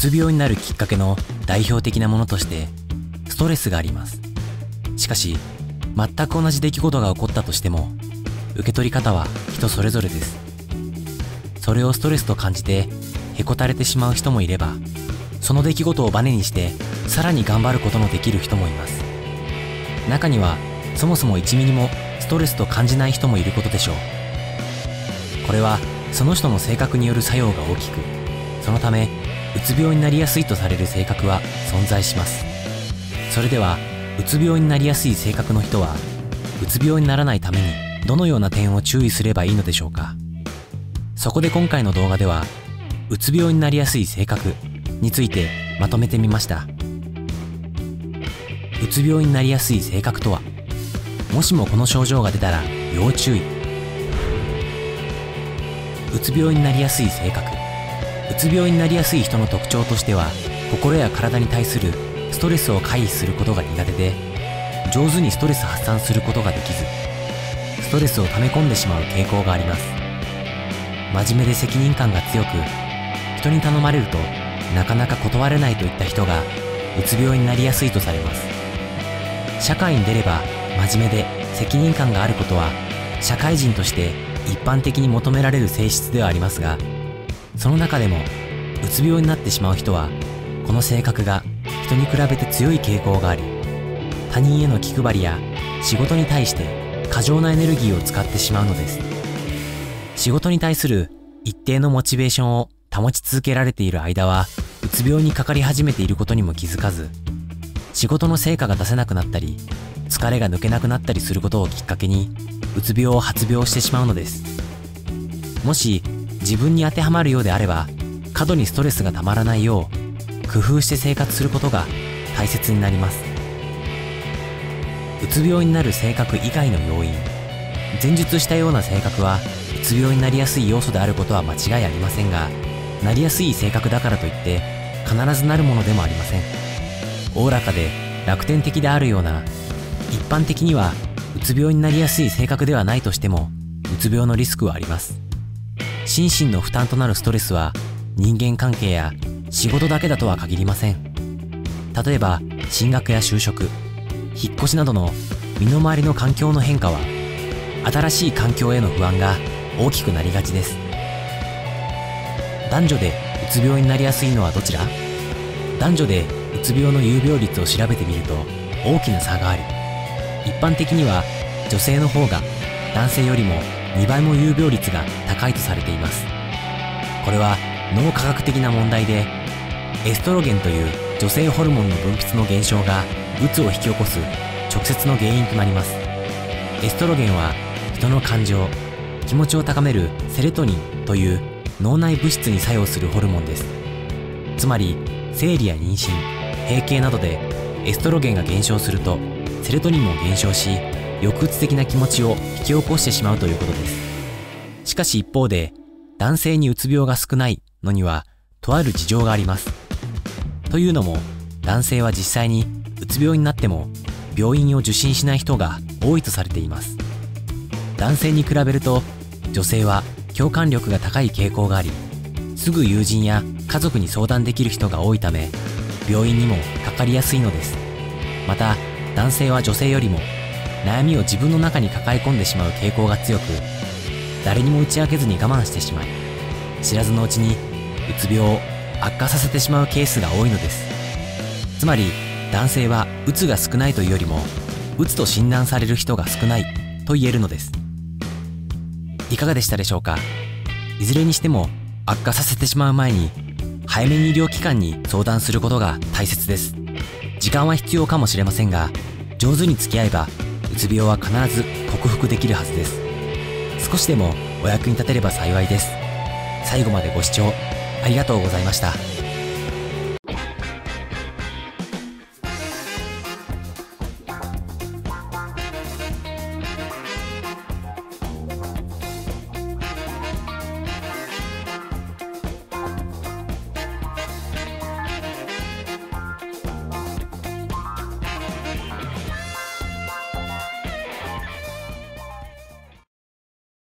つ病になるきっかけの代表的なものとしてストレスがあります。しかし全く同じ出来事が起こったとしても受け取り方は人それぞれです。それをストレスと感じてへこたれてしまう人もいればその出来事をバネにしてさらに頑張ることのできる人もいます。中にはそもそも1ミリもストレスと感じない人もいることでしょう。これはその人の性格による作用が大きくそのためうつ病になりやすいとされる性格は存在します。それではうつ病になりやすい性格の人はうつ病にならないためにどのような点を注意すればいいのでしょうか。そこで今回の動画ではうつ病になりやすい性格についてまとめてみました。うつ病になりやすい性格とはもしもこの症状が出たら要注意。うつ病になりやすい性格うつ病になりやすい人の特徴としては心や体に対するストレスを回避することが苦手で上手にストレス発散することができずストレスを溜め込んでしまう傾向があります。真面目で責任感が強く人に頼まれるとなかなか断れないといった人がうつ病になりやすいとされます。社会に出れば真面目で責任感があることは社会人として一般的に求められる性質ではありますがその中でもうつ病になってしまう人はこの性格が人に比べて強い傾向があり他人への気配りや仕事に対して過剰なエネルギーを使ってしまうのです。仕事に対する一定のモチベーションを保ち続けられている間はうつ病にかかり始めていることにも気づかず仕事の成果が出せなくなったり疲れが抜けなくなったりすることをきっかけにうつ病を発病してしまうのです。もし自分に当てはまるようであれば過度にストレスがたまらないよう工夫して生活することが大切になります。うつ病になる性格以外の要因前述したような性格はうつ病になりやすい要素であることは間違いありませんがなりやすい性格だからといって必ずなるものでもありません。おおらかで楽天的であるような一般的にはうつ病になりやすい性格ではないとしてもうつ病のリスクはあります。心身の負担となるストレスは人間関係や仕事だけだとは限りません。例えば進学や就職引っ越しなどの身の回りの環境の変化は新しい環境への不安が大きくなりがちです。男女でうつ病になりやすいのはどちら？男女でうつ病の有病率を調べてみると大きな差があり一般的には女性の方が男性よりも2倍も有病率が高いとされています。これは脳科学的な問題でエストロゲンという女性ホルモンの分泌の減少がうつを引き起こす直接の原因となります。エストロゲンは人の感情気持ちを高めるセレトニンという脳内物質に作用するホルモンです。つまり生理や妊娠閉経などでエストロゲンが減少するとセレトニンも減少し抑うつ的な気持ちを引き起こしてしまうということです。しかし一方で男性にうつ病が少ないのにはとある事情があります。というのも男性は実際にうつ病になっても病院を受診しない人が多いとされています。男性に比べると女性は共感力が高い傾向がありすぐ友人や家族に相談できる人が多いため病院にもかかりやすいのです。また男性は女性よりも悩みを自分の中に抱え込んでしまう傾向が強く誰にも打ち明けずに我慢してしまい知らずのうちにうつ病を悪化させてしまうケースが多いのです。つまり男性はうつが少ないというよりもうつと診断される人が少ないと言えるのです。いかがでしたでしょうか？いずれにしても悪化させてしまう前に早めに医療機関に相談することが大切です。時間は必要かもしれませんが上手に付き合えばうつ病は必ず克服できるはずです少しでもお役に立てれば幸いです最後までご視聴ありがとうございました。